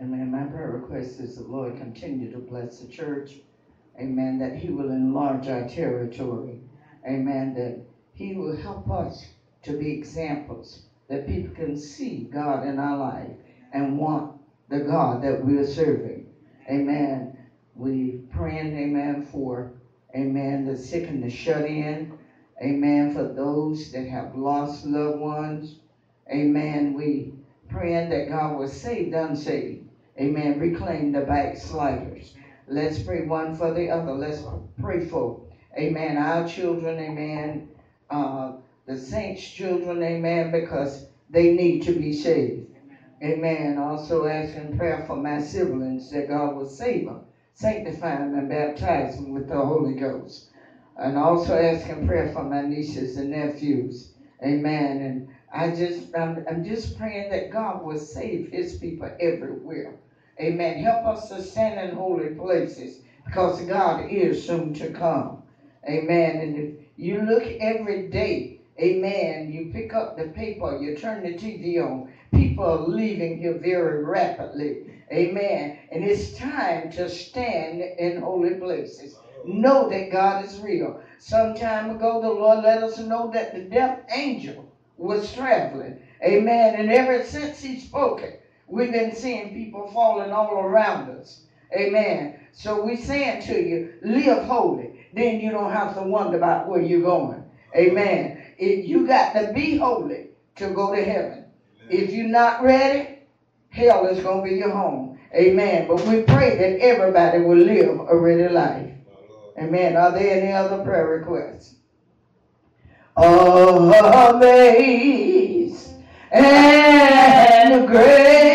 Amen. My prayer request is the Lord continue to bless the church. Amen. That He will enlarge our territory. Amen. That He will help us to be examples that people can see God in our life and want the God that we're serving. Amen. We praying, amen, for, amen, the sick and the shut in. Amen. For those that have lost loved ones. Amen. We praying that God will save the unsaved. Amen. Reclaim the backsliders. Let's pray one for the other. Let's pray for, amen, our children, amen, uh, the saints' children, amen, because they need to be saved. Amen. Also asking prayer for my siblings that God will save them, sanctify them, and baptize them with the Holy Ghost. And also asking prayer for my nieces and nephews. Amen. And I just, I'm, I'm just praying that God will save his people everywhere. Amen. Help us to stand in holy places because God is soon to come. Amen. And if you look every day, amen, you pick up the paper, you turn the TV on, people are leaving here very rapidly. Amen. And it's time to stand in holy places. Know that God is real. Some time ago, the Lord let us know that the death angel was traveling. Amen. And ever since he spoke it, we've been seeing people falling all around us. Amen. So we're saying to you, live holy. Then you don't have to wonder about where you're going. Amen. If you got to be holy to go to heaven. If you're not ready, hell is going to be your home. Amen. But we pray that everybody will live a ready life. Amen. Are there any other prayer requests? Amaze and the grace.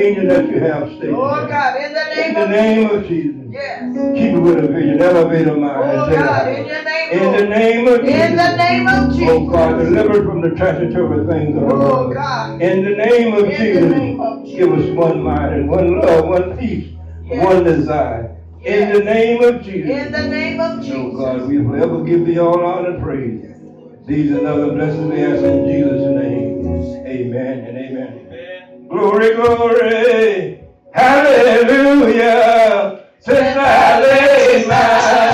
vision that you have, Satan. Lord oh, God, in the name, in the name of, Jesus. Jesus. Yes. Keep it with a vision, elevate a mind. Oh God, in in the name of Jesus. In the name of Jesus. Oh God, deliver from the transitory things of the oh, world. Oh God. In the name of in Jesus. The name of Jesus. Give us one mind and one love, one peace, yes. one desire. Yes. In the name of Jesus. In the name of Jesus. Oh God, we will ever give thee all honor and praise. These and other blessings we ask in Jesus' name. Amen and amen. Glory, glory. Hallelujah. Tonight hallelujah.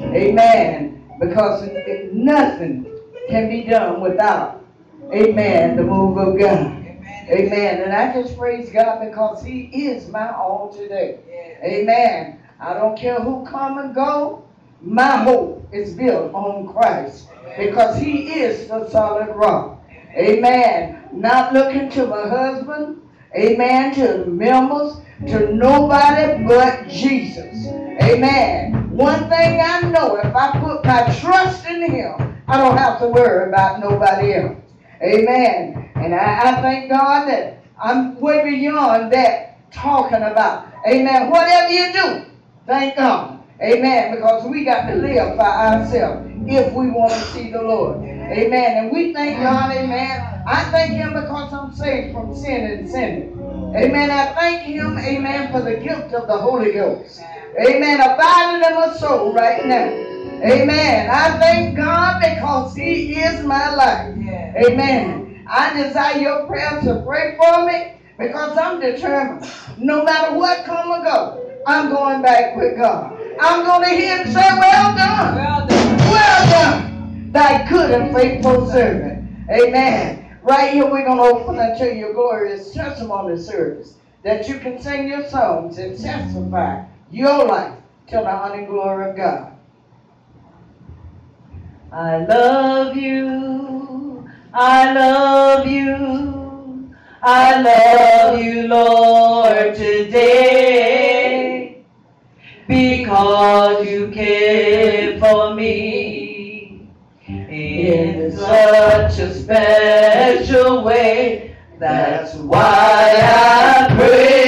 Amen. Because nothing can be done without, amen, the move of God. Amen. And I just praise God because He is my all today. Amen. I don't care who come and go. My hope is built on Christ because He is the solid rock. Amen. Not looking to my husband. Amen. To members. To nobody but Jesus. Amen. One thing I know, if I put my trust in him, I don't have to worry about nobody else. Amen. And I, I thank God that I'm way beyond that talking about. Amen. Whatever you do, thank God. Amen. Because we got to live by ourselves if we want to see the Lord. Amen. And we thank God, amen. I thank him because I'm saved from sin and sinning. Amen. I thank him, amen, for the gift of the Holy Ghost. Amen. Abiding in my soul right now. Amen. I thank God because He is my life. Amen. I desire your prayers to pray for me because I'm determined. No matter what come or go, I'm going back with God. I'm going to hear him say, well done. Well done. Well done. Thy good and faithful servant. Amen. Right here we're going to open unto your glorious testimony service that you can sing your songs and testify your life to the honor and glory of God. I love you. I love you. I love you, Lord, today because you care for me in such a special way. That's why I praise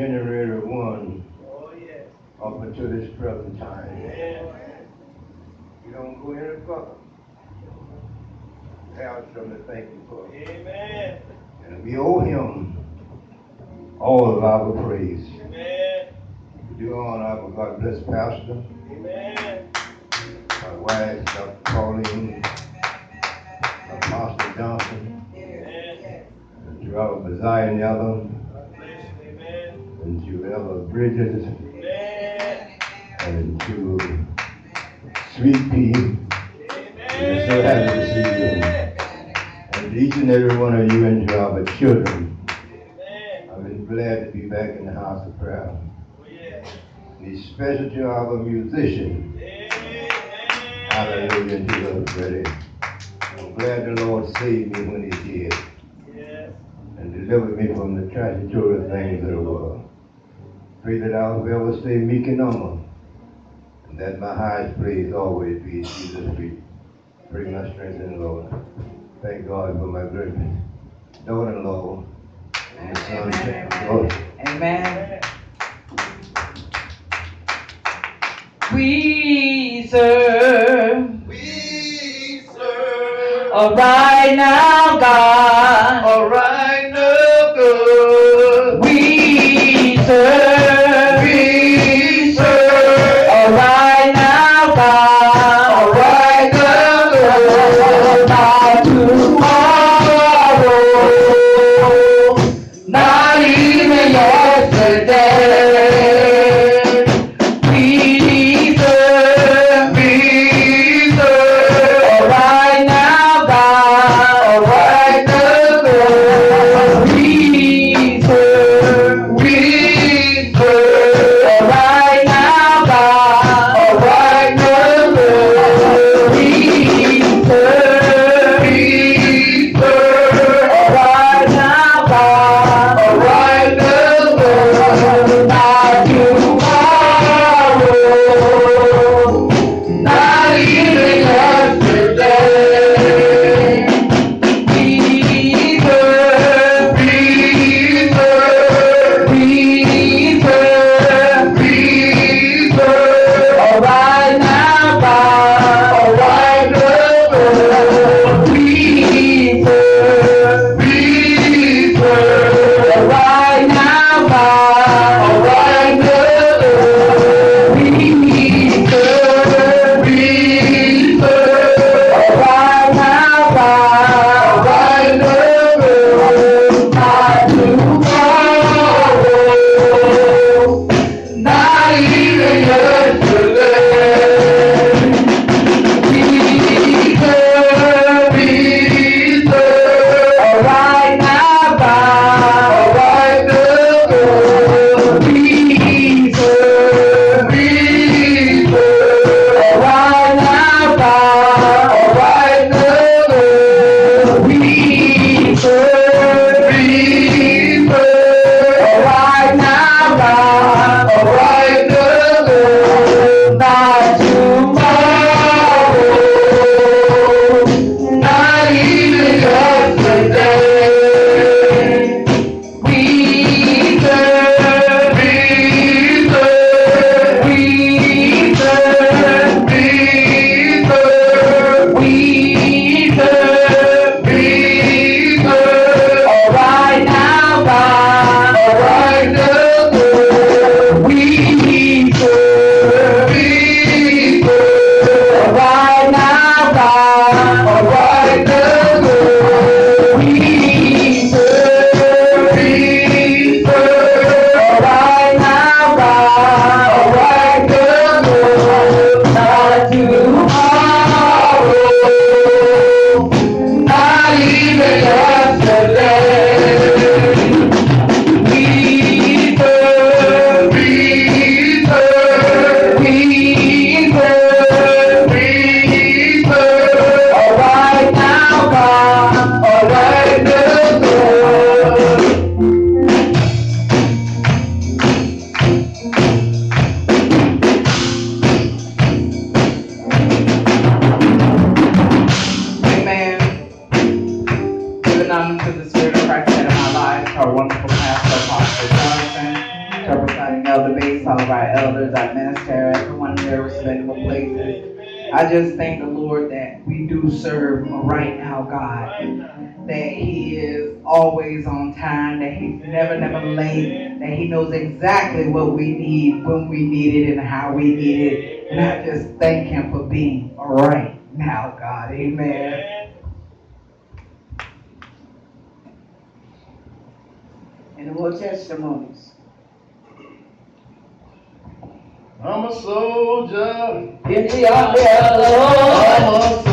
from January 1 up until this present time. You don't go any further. Have something to thank you for. Amen. And we owe him all of our praise. Amen. We do honor our God bless Pastor, Amen. my wife, Dr. Pauline, Apostle Johnson, Amen. our Messiah and the other, Ella Bridges, and to Sweet Pea. We're so happy to see you. And each and every one of you and to our children. I've been glad to be back in the house of prayer. And especially to our musicians. Amen. Hallelujah to us, ready. I'm glad the Lord saved me when he did and delivered me from the transitory things of the world. Pray that I will ever stay meek and humble and that my highest praise always be Jesus' feet. Bring my strength in the Lord. Thank God for my great daughter-in-law and the son Lord. Amen. We serve We serve a right now God. a right it and how we did it. And I just thank him for being all right now, God. Amen. And more testimonies. I'm a soldier in the army of the Lord.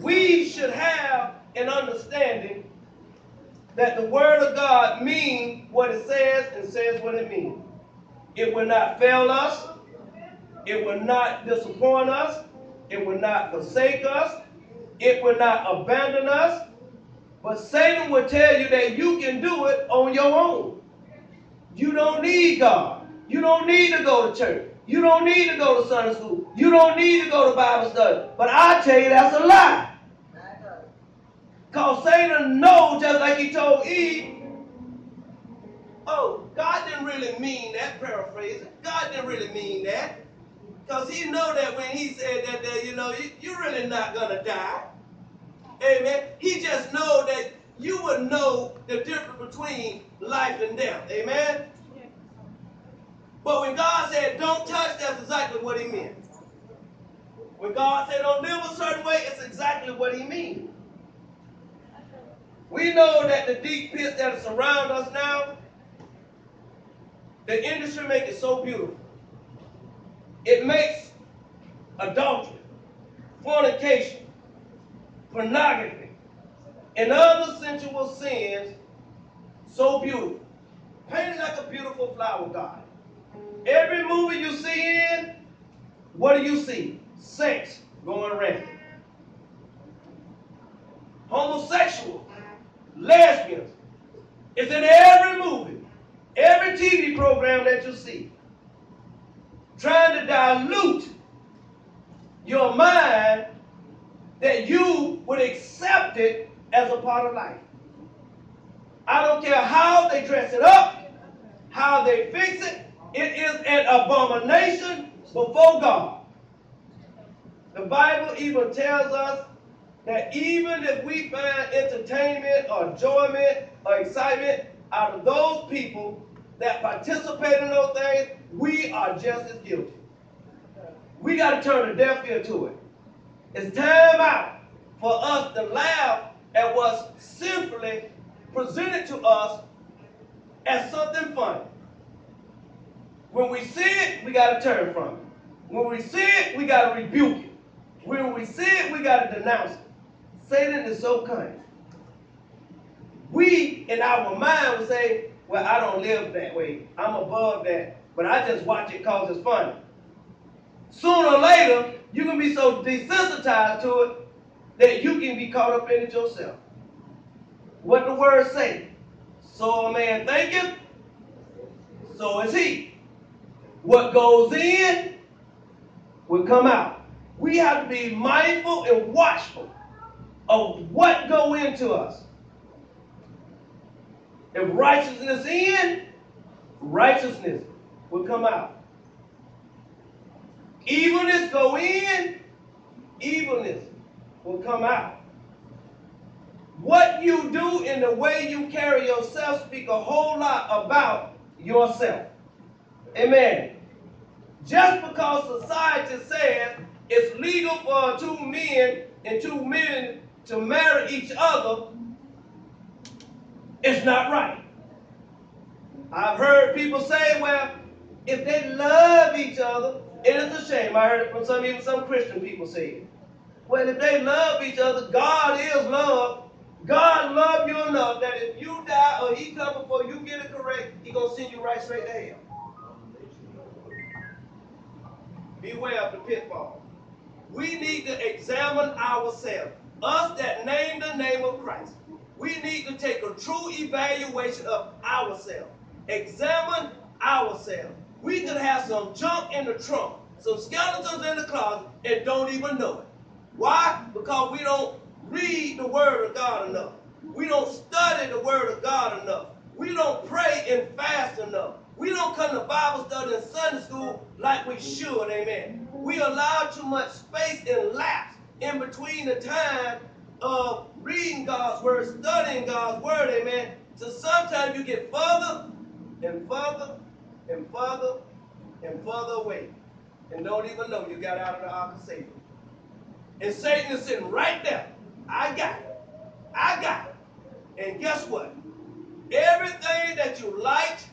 We should have an understanding that the Word of God means what it says and says what it means. It will not fail us. It will not disappoint us. It will not forsake us. It will not abandon us. But Satan will tell you that you can do it on your own. You don't need God. You don't need to go to church. You don't need to go to Sunday school. You don't need to go to Bible study. But I tell you, that's a lie. Because Satan knows, just like he told Eve, oh, God didn't really mean that, paraphrasing. God didn't really mean that. Because he know that when he said that, that you know, you, you're really not going to die. Amen. He just know that you would know the difference between life and death. Amen. But when God said don't touch, that's exactly what he meant. When God said don't live a certain way, it's exactly what he means. We know that the deep pits that surround us now, the industry makes it so beautiful. It makes adultery, fornication, pornography, and other sensual sins so beautiful. Painted like a beautiful flower God. Every movie you see in, what do you see? Sex going rampant. Homosexual, lesbians. It's in every movie, every TV program that you see. Trying to dilute your mind that you would accept it as a part of life. I don't care how they dress it up, how they fix it, it is an abomination before God. The Bible even tells us that even if we find entertainment or enjoyment or excitement out of those people that participate in those things, we are just as guilty. We got to turn a deaf ear to it. It's time out for us to laugh at what's simply presented to us as something funny. When we see it, we got to turn from it. When we see it, we got to rebuke it. When we see it, we got to denounce it. Satan is so cunning. We, in our mind, would say, well, I don't live that way. I'm above that. But I just watch it because it's funny. Sooner or later, you can be so desensitized to it that you can be caught up in it yourself. What the word say? So a man thinketh, so is he. What goes in will come out. We have to be mindful and watchful of what go into us. If righteousness in, righteousness will come out. Evilness go in, evilness will come out. What you do and the way you carry yourself speak a whole lot about yourself. Amen. Just because society says it's legal for two men and two men to marry each other, it's not right. I've heard people say, well, if they love each other, it is a shame. I heard it from some even some Christian people say it. Well, if they love each other, God is love. God loved you enough that if you die or he come before you get it correct, he gonna send you right straight to hell. Beware of the pitfall. We need to examine ourselves. Us that name the name of Christ. We need to take a true evaluation of ourselves. Examine ourselves. We could have some junk in the trunk, some skeletons in the closet, and don't even know it. Why? Because we don't read the Word of God enough. We don't study the Word of God enough. We don't pray and fast enough. We don't come to Bible study and Sunday school like we should, amen. We allow too much space and lapse in between the time of reading God's Word, studying God's Word, amen. So sometimes you get further and further and further and further away and don't even know you got out of the ark of Satan. And Satan is sitting right there. I got it. I got it. And guess what? Everything that you liked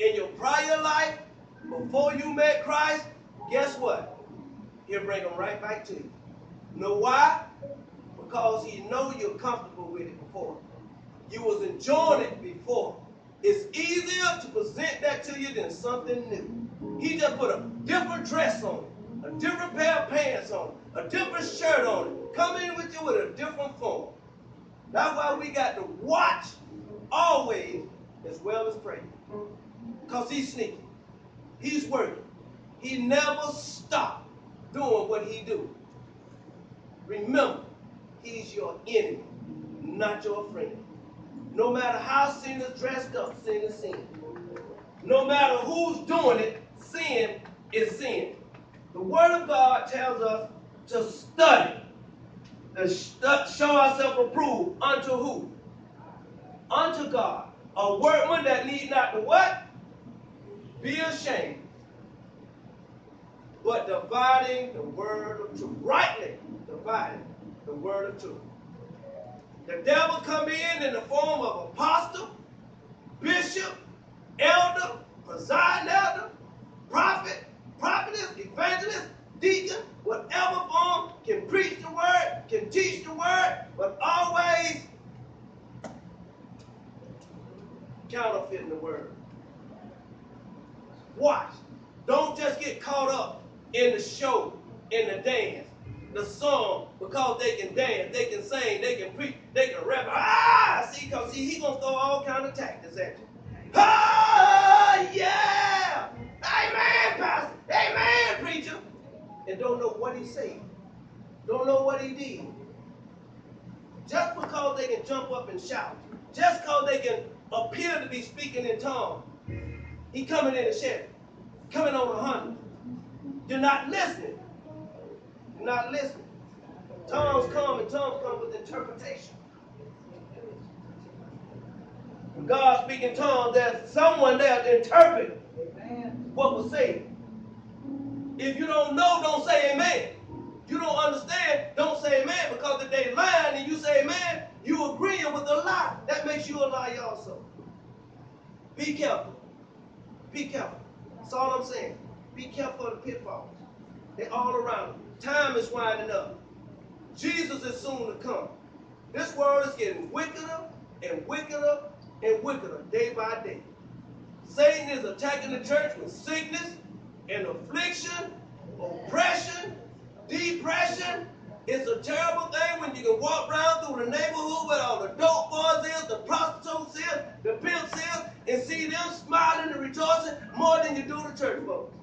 in your prior life before you met Christ, guess what? He'll bring them right back to you. Know why? Because he know you're comfortable with it before. You was enjoying it before. It's easier to present that to you than something new. He just put a different dress on it, a different pair of pants on it, a different shirt on it, with you with a different form. That's why we got to watch always as well as pray. Because he's sneaky. He's working. He never stopped doing what he do. Remember, he's your enemy, not your friend. No matter how sin is dressed up, sin is sin. No matter who's doing it, sin is sin. The Word of God tells us to study, to show ourselves approved unto who? Unto God. A workman that need not to what? Be ashamed. But dividing the word of truth. Rightly dividing the word of truth. The devil come in in the form of apostle, bishop, elder, presiding elder, prophet, prophetess, evangelist, deacon, whatever form can preach the word, can teach the word, but always counterfeiting the word. Watch. Don't just get caught up in the show, in the dance, the song, because they can dance, they can sing, they can preach, they can rap. Ah, see, cause see, he gonna throw all kind of tactics at you. Ah, yeah, amen, pastor, amen, preacher, and don't know what he said, don't know what he did. Just because they can jump up and shout, just because they can appear to be speaking in tongues, he coming in a shed, coming on a hundred. You're not listening. You're not listening. Tongues come and tongues come with interpretation. When God speaking tongues, there's someone there to interpret what was said. If you don't know, don't say amen. You don't understand, don't say amen because if they lying and you say amen, you agreeing with a lie. That makes you a liar also. Be careful. Be careful. That's all I'm saying. Be careful of the pitfalls. They're all around. Time is winding up. Jesus is soon to come. This world is getting wickeder and wickeder and wickeder day by day. Satan is attacking the church with sickness and affliction, oppression, depression. It's a terrible thing when you can walk around through the neighborhood where all the dope boys is, the prostitutes is, the pimps is, and see them smiling and rejoicing more than you do the church folks.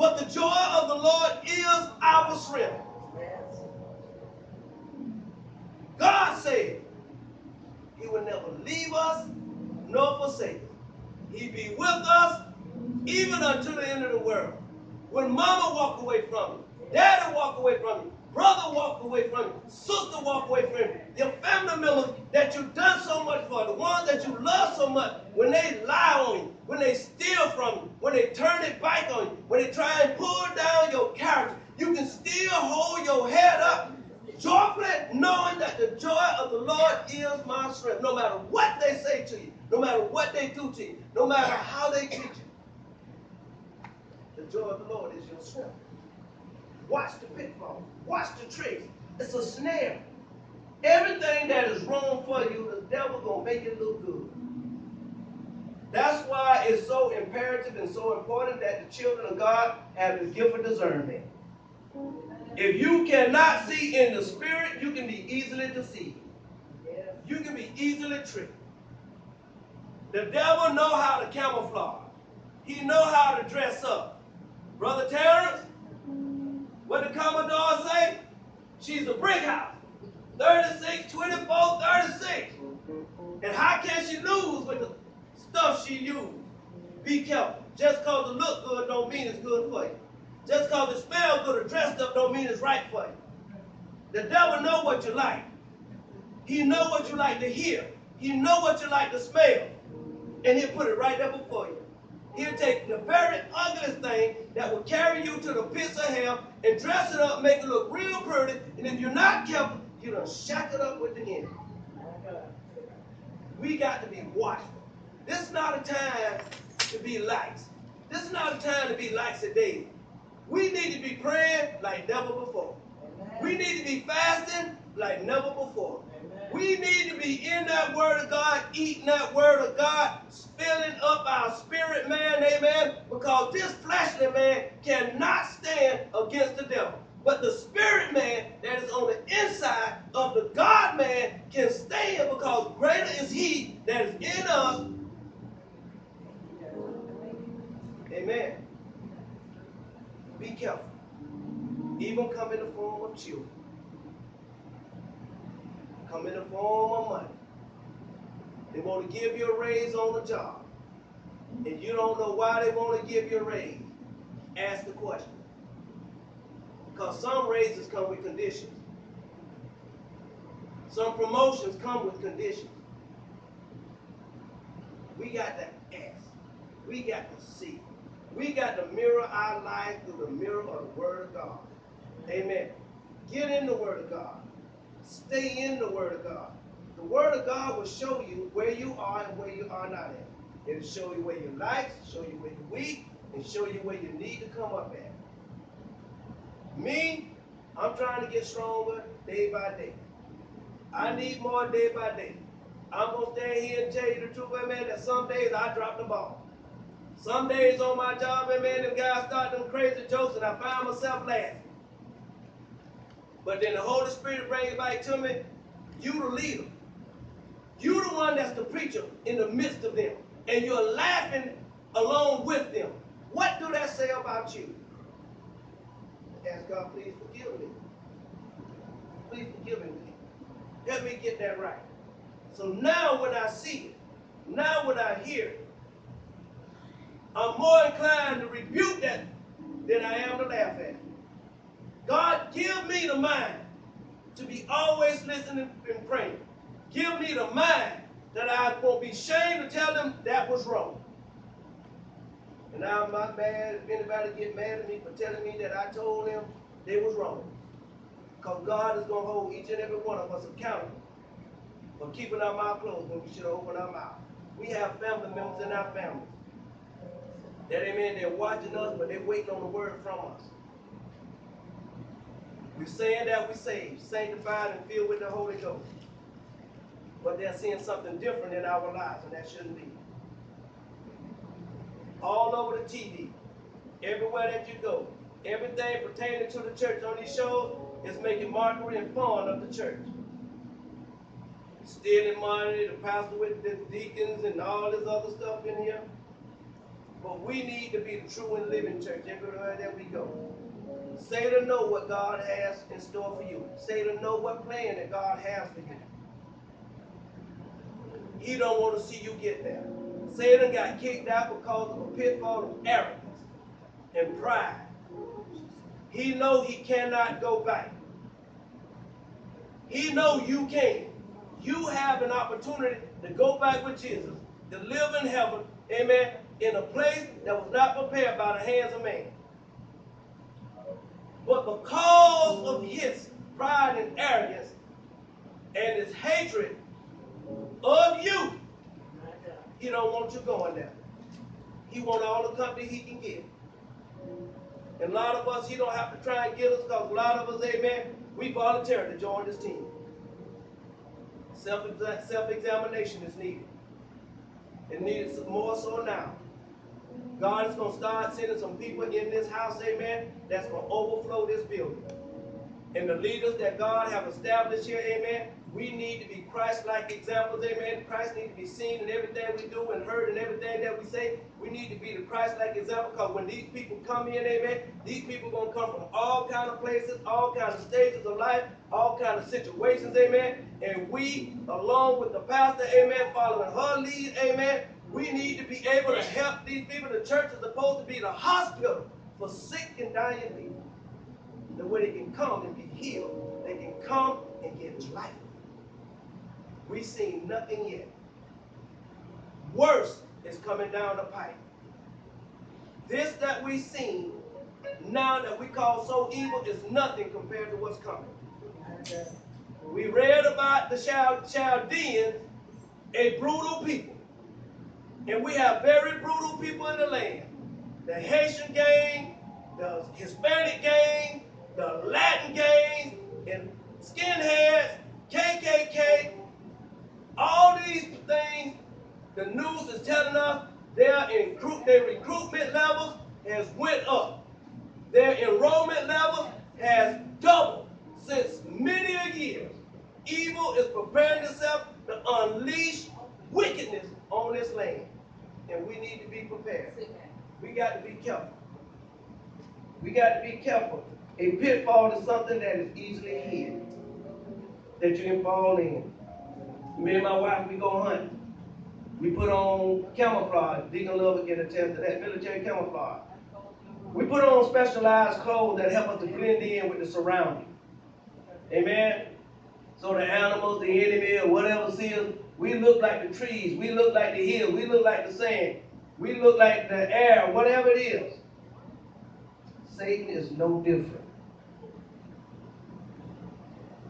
But the joy of the Lord is our strength. God said he would never leave us nor forsake us. He be with us even unto the end of the world. When mama walk away from you, daddy walk away from you, brother walk away from you, sister walk away from you, your family members that you've done so much for, the ones that you love so much, when they lie on you, when they steal from you, when they turn their back on you, when they try and pull down your character, you can still hold your head up joyfully knowing that the joy of the Lord is my strength. No matter what they say to you, no matter what they do to you, no matter how they treat you, the joy of the Lord is your strength. Watch the pitfall. Watch the tricks. It's a snare. Everything that is wrong for you, the devil gonna make it look good. That's why it's so imperative and so important that the children of God have the gift of discernment. If you cannot see in the spirit, you can be easily deceived. You can be easily tricked. The devil know how to camouflage. He know how to dress up. Brother Terrence, what the Commodore say? She's a brick house. 36, 24, 36. And how can she lose with the stuff she used? Be careful. Just because it look good don't mean it's good for you. Just because it smell good or dressed up don't mean it's right for you. The devil know what you like. He know what you like to hear. He know what you like to smell. And he'll put it right there before you. He'll take the very ugliest thing that will carry you to the pits of hell and dress it up, make it look real pretty. And if you're not careful, you will shack it up with the enemy. We got to be watchful. This is not a time to be lax. This is not a time to be lax today. We need to be praying like never before. We need to be fasting like never before. We need to be in that word of God, eating that word of God, filling up our spirit man, amen, because this fleshly man cannot stand against the devil. But the spirit man that is on the inside of the God man can stand because greater is he that is in us. Amen. Be careful. Even come in the form of children. Come in the form of money. They want to give you a raise on the job. And you don't know why they want to give you a raise. Ask the question. Because some raises come with conditions. Some promotions come with conditions. We got to ask. We got to see. We got to mirror our life through the mirror of the Word of God. Amen. Get in the Word of God. Stay in the Word of God. The Word of God will show you where you are and where you are not at. It'll show you where you're light, show you where you're weak, and show you where you need to come up at. Me, I'm trying to get stronger day by day. I need more day by day. I'm going to stand here and tell you the truth, man, that some days I drop the ball. Some days on my job, man, them guys start them crazy jokes and I find myself laughing. But then the Holy Spirit brings back to me. You the leader. You the one that's the preacher in the midst of them. And you're laughing along with them. What do that say about you? Ask God, please forgive me. Please forgive me. Help me get that right. So now when I see it, now when I hear it, I'm more inclined to rebuke that than I am to laugh at. God, give me the mind to be always listening and praying. Give me the mind that I won't be ashamed to tell them that was wrong. And I'm not mad if anybody get mad at me for telling me that I told them they was wrong. Because God is going to hold each and every one of us accountable for keeping our mouth closed when we should open our mouth. We have family members in our families. That amen, they're watching us, but they're waiting on the word from us. We're saying that we're saved, sanctified, and filled with the Holy Ghost. But they're seeing something different in our lives, and that shouldn't be. All over the TV, everywhere that you go, everything pertaining to the church on these shows is making mockery and fun of the church. Stealing money, the pastor with the deacons, and all this other stuff in here. But we need to be the true and living church everywhere that we go. Satan know what God has in store for you. Satan know what plan that God has for you. He don't want to see you get there. Satan got kicked out because of a pitfall of arrogance and pride. He know he cannot go back. He know you can. You have an opportunity to go back with Jesus, to live in heaven, amen, in a place that was not prepared by the hands of man. But because of his pride and arrogance and his hatred of you, he don't want you going there. He want all the company he can get. And a lot of us, he don't have to try and get us because a lot of us, amen, we volunteer to join this team. Self self-examination is needed. It needs more so now. God is going to start sending some people in this house, amen, that's going to overflow this building. And the leaders that God have established here, amen, we need to be Christ-like examples, amen. Christ needs to be seen in everything we do and heard in everything that we say. We need to be the Christ-like example because when these people come in, amen, these people are going to come from all kind of places, all kind of stages of life, all kind of situations, amen. And we, along with the pastor, amen, following her lead, amen, we need to be able to help these people. The church is supposed to be the hospital for sick and dying people. The way they can come and be healed. They can come and get life. We've seen nothing yet. Worse is coming down the pipe. This that we've seen now that we call so evil is nothing compared to what's coming. We read about the Chaldeans, a brutal people. And we have very brutal people in the land. The Haitian gang, the Hispanic gang, the Latin gang, and skinheads, KKK, all these things, the news is telling us their, recruit, their recruitment levels has went up. Their enrollment level has doubled since many a years. Evil is preparing itself to unleash wickedness on this land. And we need to be prepared. We got to be careful. We got to be careful. A pitfall is something that is easily hid, that you can fall in. Me and my wife, we go hunting. We put on camouflage. Deacon Love can attest to that military camouflage. We put on specialized clothes that help us to blend in with the surroundings. Amen. So the animals, the enemy, or whatever sees us, we look like the trees. We look like the hills. We look like the sand. We look like the air, whatever it is. Satan is no different.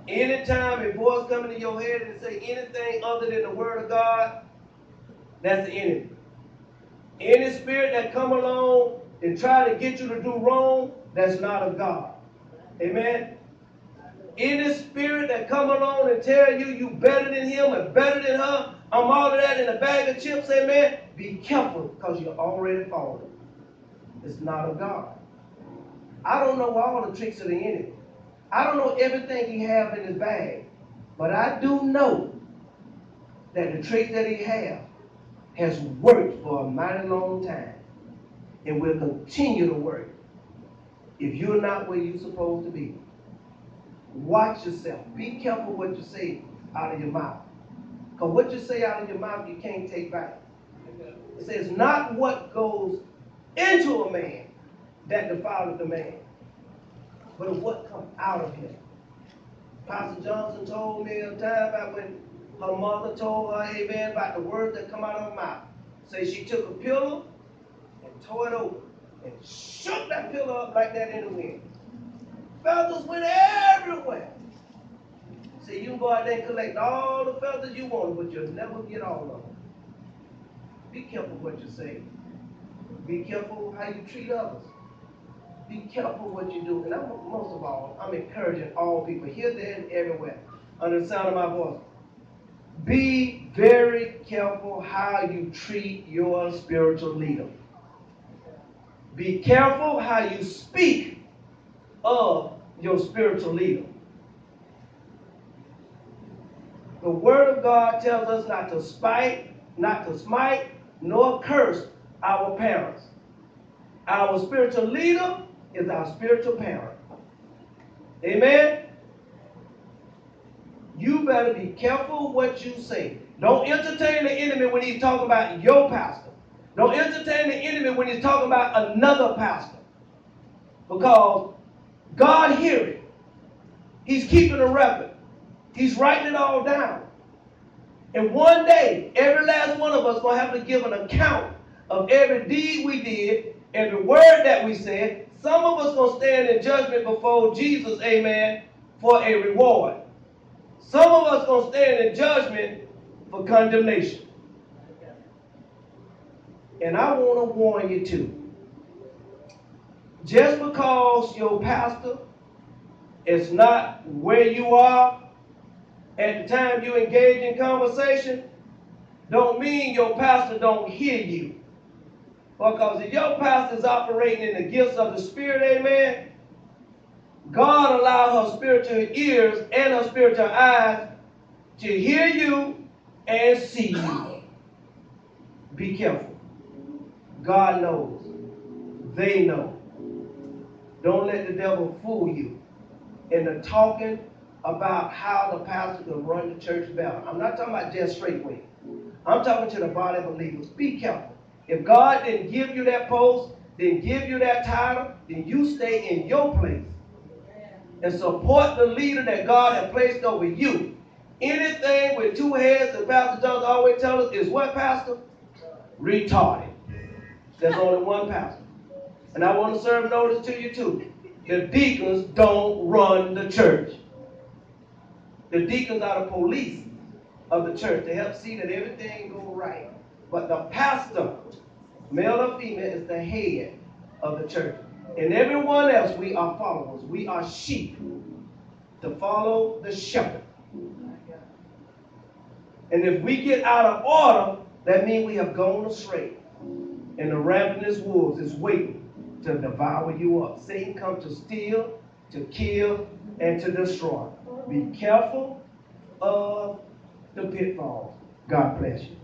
Anytime a voice comes into your head and say anything other than the word of God, that's the enemy. Any spirit that come along and try to get you to do wrong, that's not of God. Amen. Any spirit that come along and tell you you better than him and better than her, I'm all of that in a bag of chips, amen. Be careful because you're already fallen. It's not of God. I don't know all the tricks of the enemy. I don't know everything he have in his bag, but I do know that the tricks that he have has worked for a mighty long time and will continue to work if you're not where you're supposed to be. Watch yourself. Be careful what you say out of your mouth. Because what you say out of your mouth, you can't take back. It says, not what goes into a man that defileth the man, but what comes out of him. Pastor Johnson told me a time about when her mother told her, amen, about the words that come out of her mouth. Say she took a pillow and tore it open and shook that pillow up like that in the wind. Feathers went everywhere. See, you go out there and collect all the feathers you want, but you'll never get all of them. Be careful what you say. Be careful how you treat others. Be careful what you do. And I'm, most of all, I'm encouraging all people here, there, and everywhere under the sound of my voice. Be very careful how you treat your spiritual leader. Be careful how you speak of your spiritual leader. The Word of God tells us not to spite, not to smite, nor curse our parents. Our spiritual leader is our spiritual parent. Amen? You better be careful what you say. Don't entertain the enemy when he's talking about your pastor. Don't entertain the enemy when he's talking about another pastor. Because God hears it. He's keeping a record. He's writing it all down. And one day, every last one of us gonna have to give an account of every deed we did, every word that we said. Some of us gonna stand in judgment before Jesus, amen, for a reward. Some of us gonna stand in judgment for condemnation. And I want to warn you too. Just because your pastor is not where you are at the time you engage in conversation, don't mean your pastor don't hear you. Because if your pastor is operating in the gifts of the Spirit, amen, God allow her spiritual ears and her spiritual eyes to hear you and see you. Be careful. God knows. They know. Don't let the devil fool you into talking about how the pastor can run the church better. I'm not talking about just straightway. I'm talking to the body of believers. Be careful. If God didn't give you that post, didn't give you that title, then you stay in your place and support the leader that God has placed over you. Anything with two heads, the Pastor Jones always tells us, is what, Pastor? Retarded. There's only one pastor. And I want to serve notice to you too. The deacons don't run the church. The deacons are the police of the church to help see that everything go right. But the pastor, male or female, is the head of the church. And everyone else, we are followers. We are sheep to follow the shepherd. And if we get out of order, that means we have gone astray. And the ravenous wolves is waiting to devour you up. Satan comes to steal, to kill, and to destroy. Be careful of the pitfalls. God bless you.